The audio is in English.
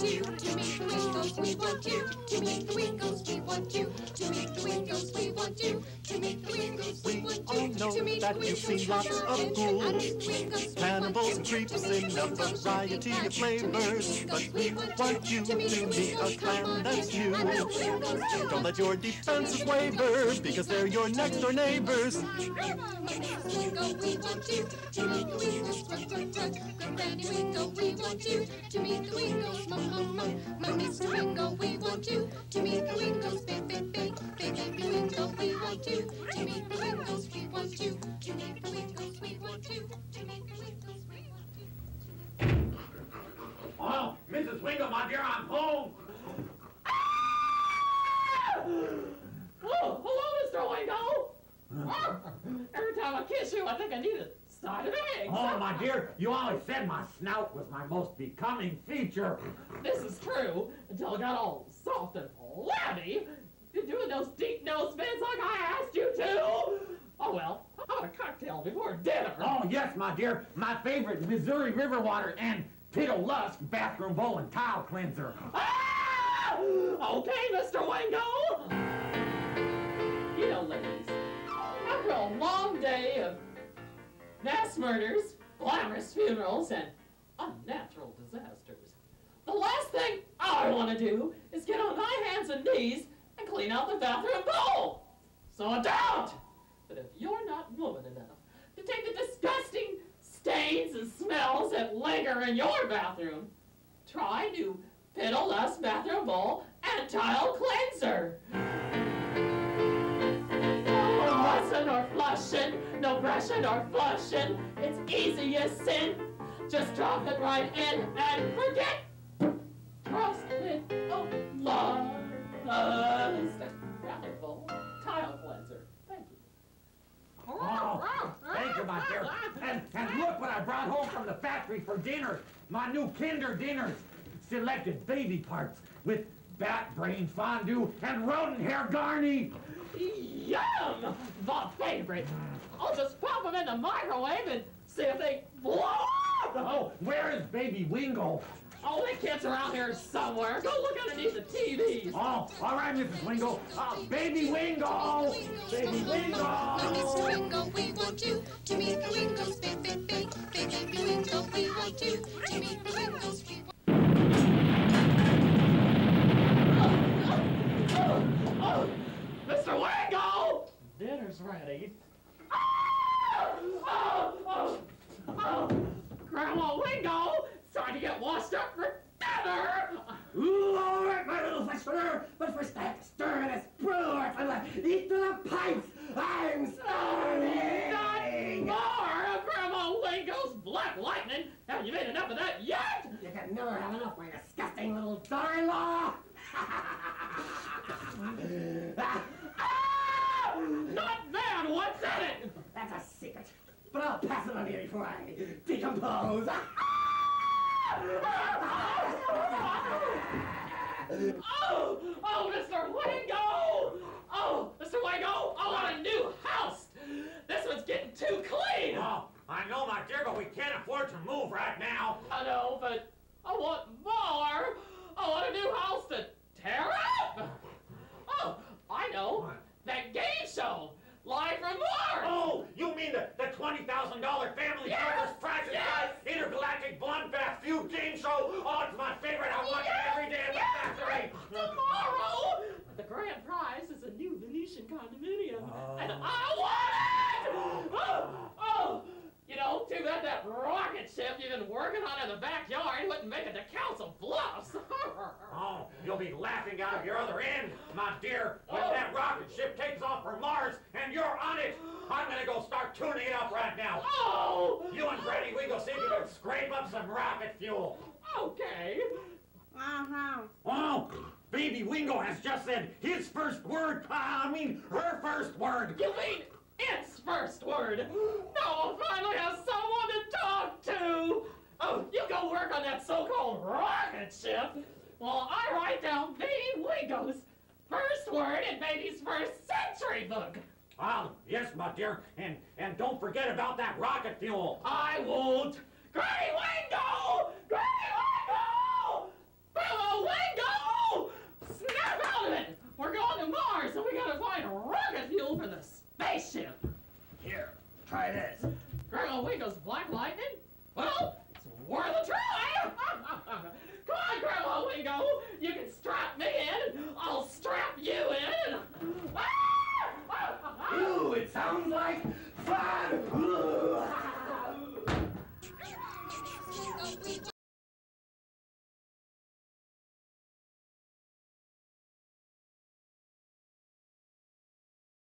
you. We want you you you you know that you've seen lots of ghouls. Cannibals and creeps in a variety of flavors. But we want you to meet a clan that's new. Don't let your defenses waver, because they're your next door neighbors. We want you to meet the grunt. Granny Wingo, we want you to meet the Wingos. Wingo, we want you to meet the. Big, big, big, big, Wingo, we want you to meet the. We want you to meet the. We want you to meet the. We want you. Oh, Mrs. Wingo, my dear, I'm home. Oh, hello, Mr. Wingo. Every time I kiss you, I think I need a side of eggs. Oh, my dear, you always said my snout was my most becoming feature. This is true until it got all soft and flabby. You're doing those deep nose bends like I asked you to. Oh well, how about a cocktail before dinner? Oh, yes, my dear, my favorite Missouri River water and Pit-O-Lust bathroom bowl and tile cleanser. Ah! Okay, Mr. Wingo. You know, ladies, after a long day of mass murders, glamorous funerals, and unnatural disasters, the last thing I want to do is get on my hands and knees and clean out the bathroom bowl. So I don't. But if you're not woman enough to take the disgusting stains and smells that linger in your bathroom, try new Piddle bathroom bowl and tile cleanser. Flushing, no brushing or flushing. It's easy, you sin. Just drop it right in and forget. It. Oh, love. Bathroom bowl, tile cleanser. Thank you. Oh, thank you, my dear. And, and look what I brought home from the factory for dinner. My new Kinder dinners. Selected baby parts with bat brain fondue and rodent hair garni. Yum! The favorite. I'll just pop them in the microwave and see if they blow up. Oh, where is baby Wingo? Oh, the kids around here somewhere. Go look underneath the TV. Oh, all right, Mrs. Wingo. Uh, baby Wingo! Baby Wingo! Mr. Wingo, we want you to meet the Wingos. Big, big, big, big, baby Wingo, we want you to meet the Dinner's ready. Oh, oh, oh, oh. Grandma Wingo, it's time to get washed up for dinner. Ooh, all right, my little flesh but first I have to stir this brew or if I eat to the pipes. I'm starving. Not more of Grandma Wingo's black lightning. Haven't you made enough of that yet? You can never have enough, my disgusting little daughter-in-law. Ah! Not bad. What's in it? That's a secret, but I'll pass it on you before I decompose. Ah! Oh, oh, Mr. Wingo! Oh, Mr. Wingo, I want a new house. This one's getting too clean. Oh, I know, my dear, but we can't afford to move right now. I know, but I want more. I want a new house to tear up. Oh, I know. That game show, Live from Mars. Oh, you mean the, the $20,000 family Yes, Circus prize yes. intergalactic bloodbath feud game show? Oh, it's my favorite. I watch it every day in the factory. Tomorrow, the grand prize is a new Venetian condominium, and Oh. I want it. Oh, oh, you know, too bad that rocket ship you've been working on in the backyard wouldn't make it to Council Bluffs. Oh, you'll be laughing out of your other end, my dear, when Oh. that rocket ship takes off for Mars and you're on it. I'm gonna go start tuning it up right now. Oh, You and Granny, we go see if you can scrape up some rocket fuel. okay. Uh-huh. Oh, baby Wingo has just said his first word. uh, I mean, her first word. You mean its first word? Now I'll finally have someone to talk to. Oh, you go work on that so-called rocket ship well, I write down Baby Wingo's first word in Baby's first century book. Ah, yes, my dear. And and don't forget about that rocket fuel. I won't. Granny Wingo! Granny Wingo! Fellow Wingo! Snap out of it! We're going to Mars, and we gotta find rocket fuel for the spaceship.